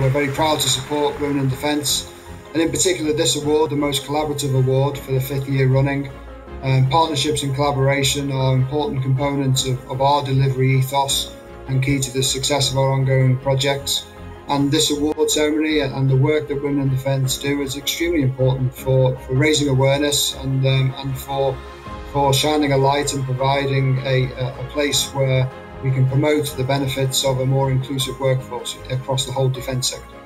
we're very proud to support Women in Defence, and in particular this award, the most collaborative award for the fifth year running. Um, partnerships and collaboration are important components of, of our delivery ethos and key to the success of our ongoing projects. And this award ceremony and the work that Women in Defence do is extremely important for, for raising awareness and, um, and for, for shining a light and providing a, a place where we can promote the benefits of a more inclusive workforce across the whole defence sector.